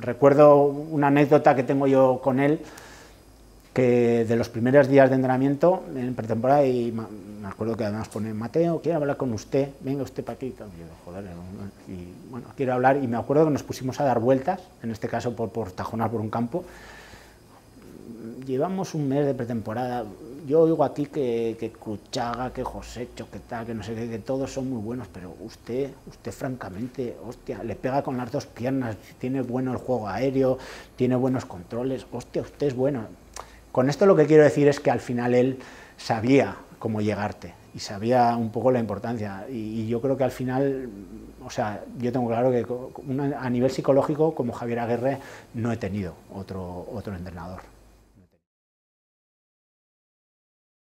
Recuerdo una anécdota que tengo yo con él, que de los primeros días de entrenamiento en pretemporada, y me acuerdo que además pone, Mateo, quiero hablar con usted, venga usted para aquí, y joder, y bueno, quiero hablar, y me acuerdo que nos pusimos a dar vueltas, en este caso por, por tajonar por un campo, llevamos un mes de pretemporada, yo oigo aquí que, que Cruchaga, que Josecho, que tal, que no sé qué, que todos son muy buenos, pero usted, usted francamente, hostia, le pega con las dos piernas, tiene bueno el juego aéreo, tiene buenos controles, hostia, usted es bueno. Con esto lo que quiero decir es que al final él sabía cómo llegarte y sabía un poco la importancia y, yo creo que al final, o sea, yo tengo claro que a nivel psicológico como Javier Aguirre no he tenido otro, otro entrenador.